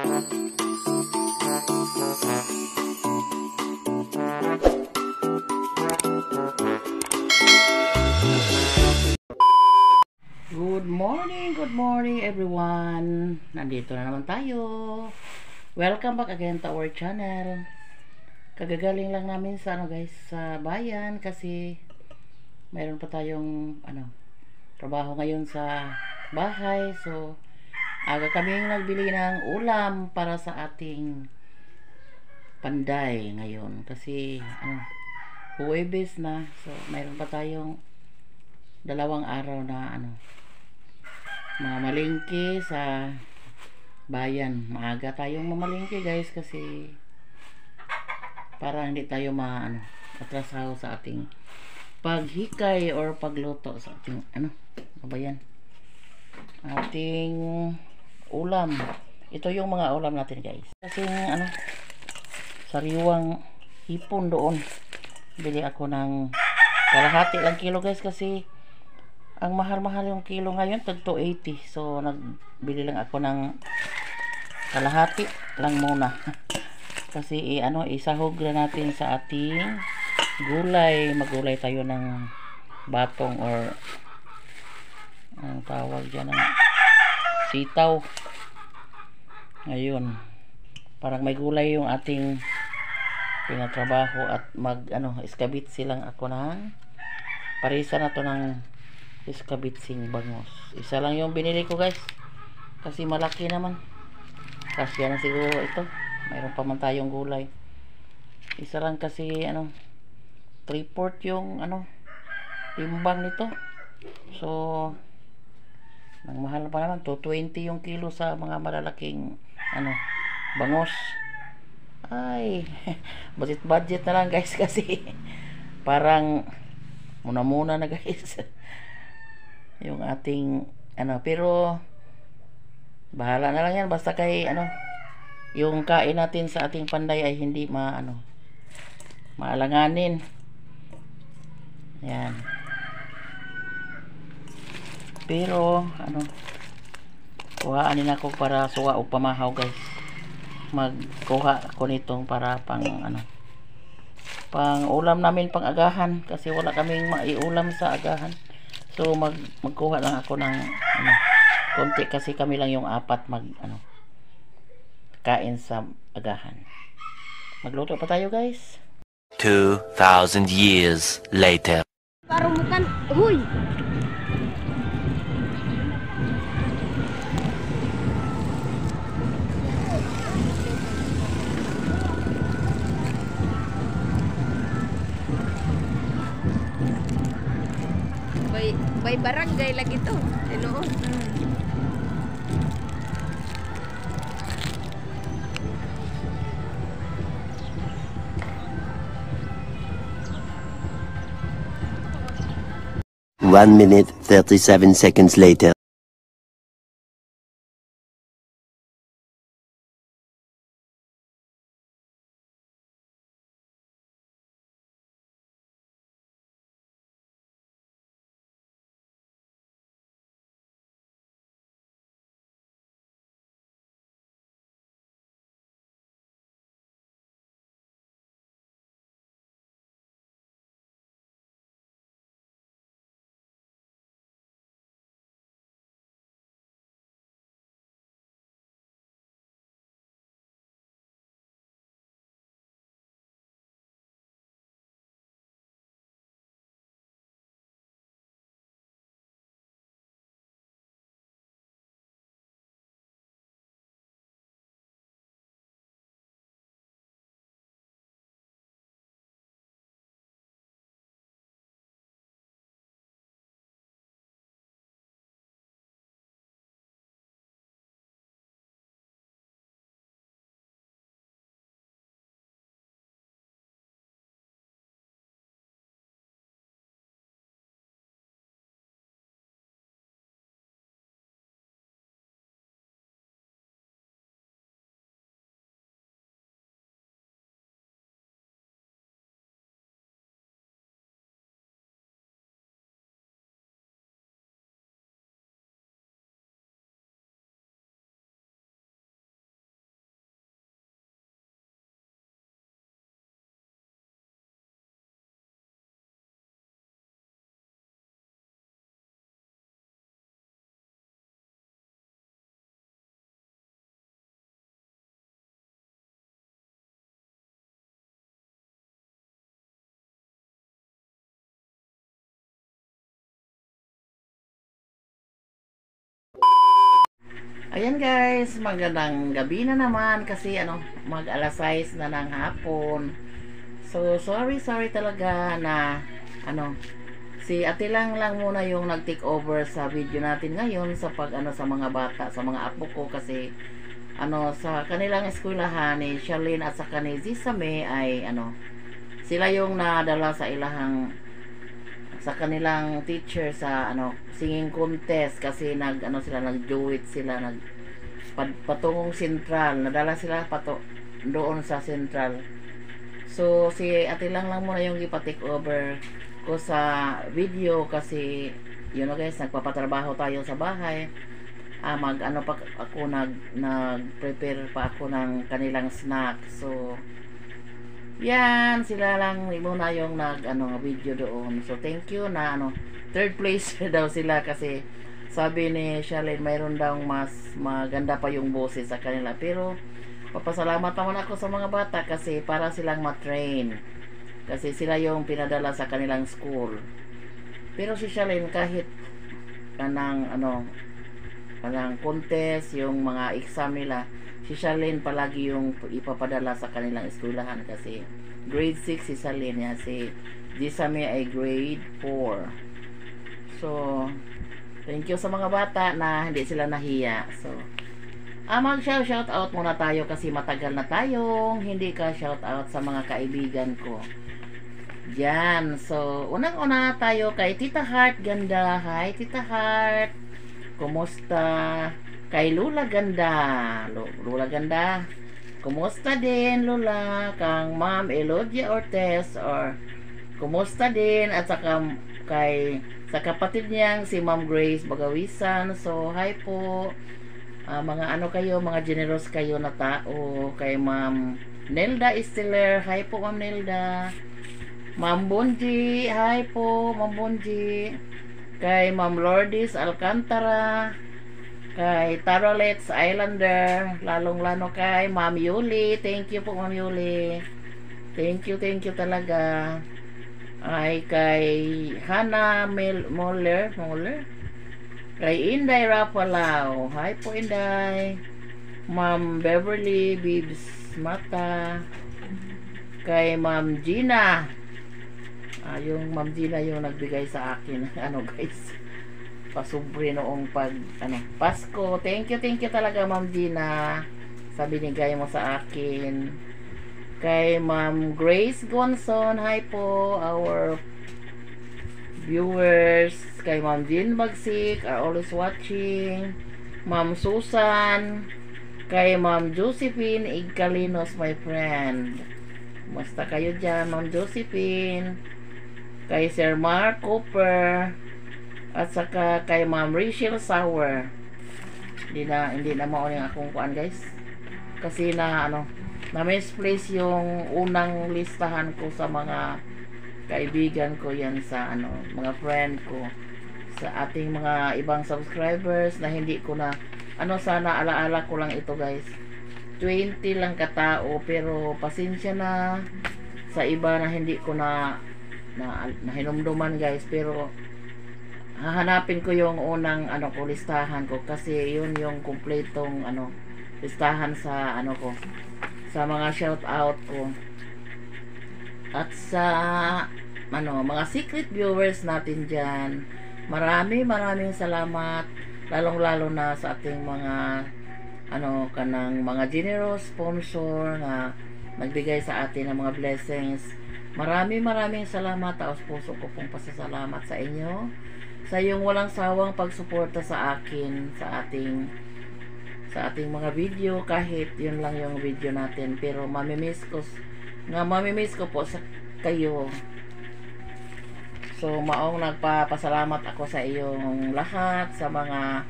Good morning, good morning everyone. Nandito na naman tayo. Welcome back again to our channel. Kagagaling lang namin sa ano guys, sa bayan kasi mayroon pa tayong ano, trabaho ngayon sa bahay. So, aga kaming nagbili ng ulam para sa ating panday ngayon kasi ano, Huwebes na. So, mayroon pa tayong dalawang araw na ano mamalingki sa bayan. Maaga tayong mamalingki guys kasi para hindi tayo ma ano, atrasaho sa ating paghikay or pagluto sa ating ano, ano ba yan? Ating ulam. Ito yung mga ulam natin guys. Kasi ano, sariwang hipon doon. Bili ako ng kalahati lang kilo guys kasi ang mahal-mahal yung kilo ngayon tag 280 so nagbili lang ako ng kalahati lang muna kasi i ano isahog na natin sa ating gulay magulay tayo ng batong or ang tawag dyan ng sitaw ngayon parang may gulay yung ating pinatrabaho at mag ano iskabit silang ako ng parisa na to ng iskabitsing bangos isa lang yung binili ko guys. Kasi malaki naman. Kasya na siguro ito? Mayroon pa man tayong gulay. Isa lang kasi ano 3 port yung ano timbang nito. So nang mahal pa naman 220 yung kilo sa mga malalaking ano? Bangos ay budget budget na lang guys kasi parang muna muna na guys. Yung ating ano pero bahala na lang yan. Basta kay ano yung kain natin sa ating panday ay hindi ma ano maalanganin. Yan. Pero ano kuhaanin ako para suwa o pamahaw guys magkuha ako nitong para pang ano pang ulam namin pang agahan kasi wala kaming maiulam sa agahan So mag magkuha lang ako ng ano, konti kasi kami lang yung apat mag ano kain sa agahan. Magluto pa tayo, guys. 2000 years later. Parang bukan, huy! Bay, bay barangay lagi to. Tinuod. Eh, mm. One minute, 37 seconds later. Ayan guys, magandang gabi na naman kasi ano, mag alas 6 na ng hapon. So, sorry, sorry talaga na ano, si Ate lang lang muna yung nag-take over sa video natin ngayon sa pag ano sa mga bata, sa mga apo ko kasi ano sa kanilang eskwelahan ni Charlene at sa ni Zisame ay ano sila yung nadala sa ilahang sa kanilang teacher sa ano singing contest kasi nag ano sila nag duet sila nag pat, patungong sentral. Nadala sila pato doon sa central so si ate lang lang muna yung ipa-take over ko sa video kasi yun know guys nagpapatrabaho tayo sa bahay. Ah, mag ano pa ako nag nag prepare pa ako ng kanilang snack. So yan, sila lang muna yung nag ano video doon. So thank you na ano third place daw sila kasi sabi ni Charlene mayroon daw mas maganda pa yung boses sa kanila. Pero papasalamat naman ako sa mga bata kasi para silang matrain. Kasi sila yung pinadala sa kanilang school. Pero si Charlene kahit kanang ano kanang contest, yung mga exam nila, si Charlene palagi yung ipapadala sa kanilang eskwelahan kasi grade 6 si Charlene yan si Jisame ay grade 4 so thank you sa mga bata na hindi sila nahiya so ah, mag shout shout out muna tayo kasi matagal na tayong hindi ka shout out sa mga kaibigan ko Yan. So, unang-una tayo kay Tita Heart Ganda. Hi, Tita Heart. Kumusta? Kay Lula Ganda. Lu- Lula Ganda. Kumusta din, Lula? Kang Ma'am Elodia Ortez or kumusta din at saka kay sa kapatid niyang si Ma'am Grace Bagawisan. So, hi po. Ah, mga ano kayo, mga generous kayo na tao. Kay Ma'am Nelda Stiller. Hi po, Ma'am Nelda. Ma'am Bunji. Hi po, Ma'am Bunji. Kay Ma'am Lourdes Alcantara. Kay Tarolets Islander. Lalong-lano kay Ma'am Yuli. Thank you po, Ma'am Yuli. Thank you, thank you talaga. Ay kay Hana Mil Moller. Moller? Kay Inday Rapalao. Hi po, Inday. Ma'am Beverly Bibs Mata. Kay Ma'am Gina. Ah, yung Ma'am Gina yung nagbigay sa akin. ano guys? Pasubre noong pag, ano, Pasko. Thank you, thank you talaga Ma'am Gina. Sa binigay mo sa akin. Kay Ma'am Grace Gonson. Hi po, our viewers. Kay Ma'am Jean Bagsik are always watching. Ma'am Susan. Kay Ma'am Josephine Igkalinos, my friend. Basta kayo dyan, Ma'am Josephine. Kay Sir Mark Cooper. At saka kay Ma'am Rachel Sauer. Hindi na, hindi na mauling akong kuan guys. Kasi na ano, na misplace yung unang listahan ko sa mga kaibigan ko yan sa ano, mga friend ko sa ating mga ibang subscribers na hindi ko na ano sana alaala ko lang ito guys 20 lang katao pero pasensya na sa iba na hindi ko na na, na hinumduman guys pero hahanapin ko yung unang ano ko listahan ko kasi yun yung kumpletong ano listahan sa ano ko sa mga shout out ko. At sa ano mga secret viewers natin diyan marami maraming salamat. Lalong lalo na sa ating mga ano kanang mga generous sponsor na nagbigay sa atin ng mga blessings. Marami maraming salamat. Taos puso ko pong pasasalamat sa inyo sa iyong walang sawang pagsuporta sa akin sa ating sa ating mga video kahit yun lang yung video natin pero mamimiss ko nga mamimiss ko po sa kayo. So maong nagpapasalamat ako sa iyong lahat sa mga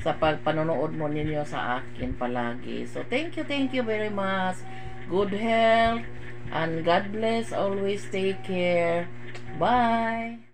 sa pagpanonood mo ninyo sa akin palagi. So thank you thank you very much. Good health and God bless. Always take care. Bye